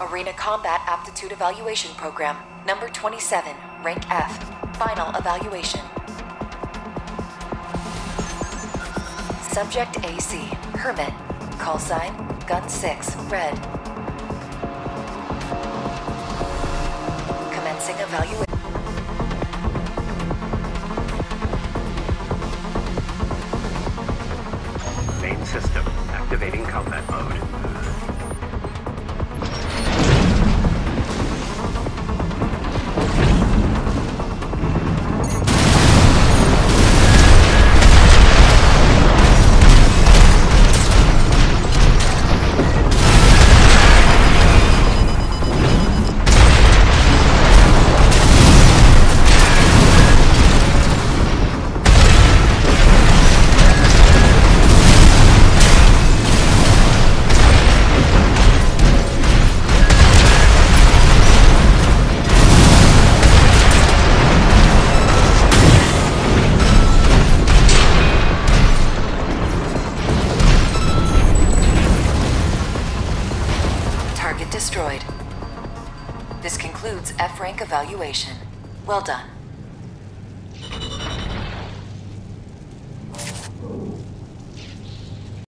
Arena Combat Aptitude Evaluation Program, number 27, rank F. Final evaluation. Subject AC, Hermit. Call sign, Gun 6, red. Commencing evaluation. Main system activating combat mode. Destroyed. This concludes F rank evaluation. Well done.